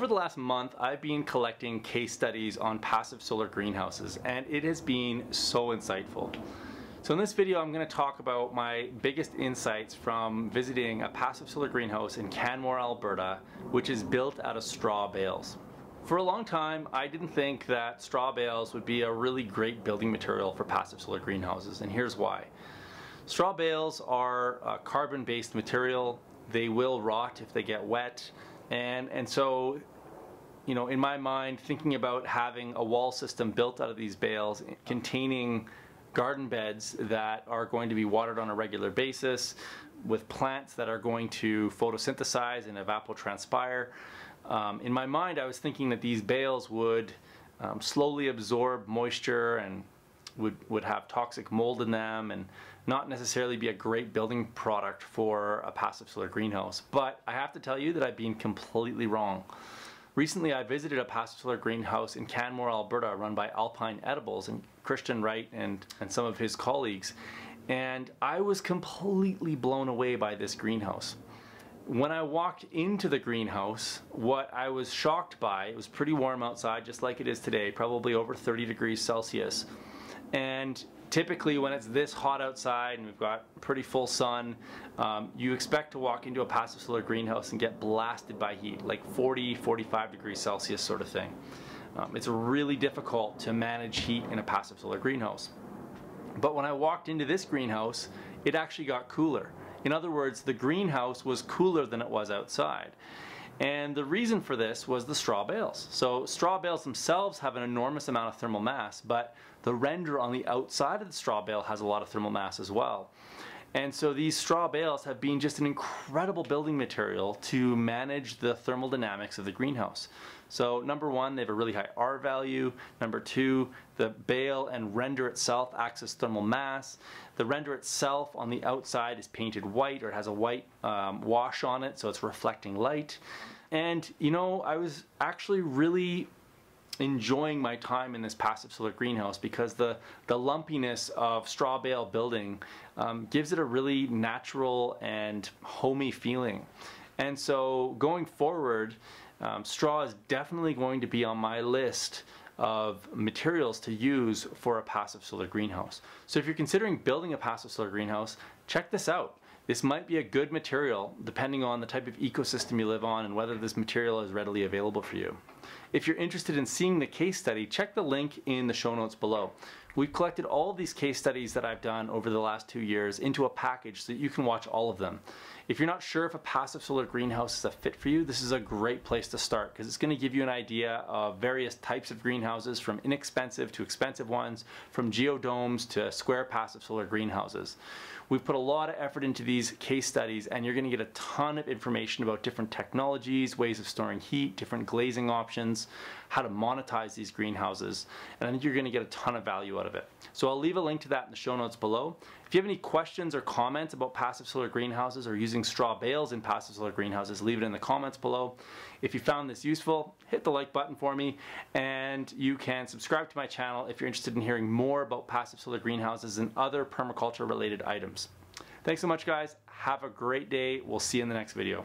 Over the last month, I've been collecting case studies on passive solar greenhouses, and it has been so insightful. So in this video, I'm going to talk about my biggest insights from visiting a passive solar greenhouse in Canmore, Alberta, which is built out of straw bales. For a long time, I didn't think that straw bales would be a really great building material for passive solar greenhouses, and here's why. Straw bales are a carbon-based material. They will rot if they get wet. And, and so, you know, in my mind, thinking about having a wall system built out of these bales containing garden beds that are going to be watered on a regular basis with plants that are going to photosynthesize and evapotranspire. Um, in my mind, I was thinking that these bales would um, slowly absorb moisture and would, would have toxic mold in them and not necessarily be a great building product for a passive solar greenhouse. But I have to tell you that I've been completely wrong. Recently I visited a passive solar greenhouse in Canmore, Alberta run by Alpine Edibles and Christian Wright and, and some of his colleagues and I was completely blown away by this greenhouse. When I walked into the greenhouse, what I was shocked by, it was pretty warm outside just like it is today, probably over 30 degrees Celsius. And typically when it's this hot outside and we've got pretty full sun, um, you expect to walk into a passive solar greenhouse and get blasted by heat, like 40, 45 degrees Celsius sort of thing. Um, it's really difficult to manage heat in a passive solar greenhouse. But when I walked into this greenhouse, it actually got cooler. In other words, the greenhouse was cooler than it was outside. And the reason for this was the straw bales. So straw bales themselves have an enormous amount of thermal mass, but the render on the outside of the straw bale has a lot of thermal mass as well. And so these straw bales have been just an incredible building material to manage the thermal dynamics of the greenhouse. So number one, they have a really high R value. Number two, the bale and render itself acts as thermal mass. The render itself on the outside is painted white or it has a white um, wash on it, so it's reflecting light. And you know, I was actually really enjoying my time in this passive solar greenhouse because the, the lumpiness of straw bale building um, gives it a really natural and homey feeling. And so going forward, um, straw is definitely going to be on my list of materials to use for a passive solar greenhouse. So if you're considering building a passive solar greenhouse, check this out. This might be a good material depending on the type of ecosystem you live on and whether this material is readily available for you. If you're interested in seeing the case study, check the link in the show notes below. We've collected all of these case studies that I've done over the last two years into a package so that you can watch all of them. If you're not sure if a passive solar greenhouse is a fit for you, this is a great place to start because it's going to give you an idea of various types of greenhouses from inexpensive to expensive ones, from geodomes to square passive solar greenhouses. We've put a lot of effort into these case studies and you're going to get a ton of information about different technologies, ways of storing heat, different glazing options, how to monetize these greenhouses, and I think you're going to get a ton of value out of it. So I'll leave a link to that in the show notes below. If you have any questions or comments about passive solar greenhouses or using straw bales in passive solar greenhouses, leave it in the comments below. If you found this useful, hit the like button for me and you can subscribe to my channel if you're interested in hearing more about passive solar greenhouses and other permaculture related items. Thanks so much guys. Have a great day. We'll see you in the next video.